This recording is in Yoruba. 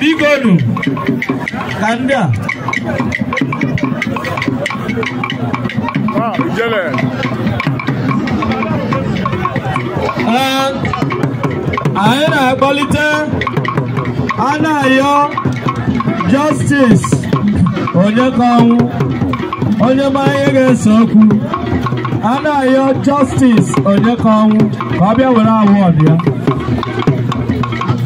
bigonu kanda. Ah, ìjẹ́lẹ̀. na-akpọlite a na justice onye ka ọnwụ onye ma ihe ga-ese okwu a na-ayọ justice onye ka ọnwụ ka ọ bịa were awọdụ ya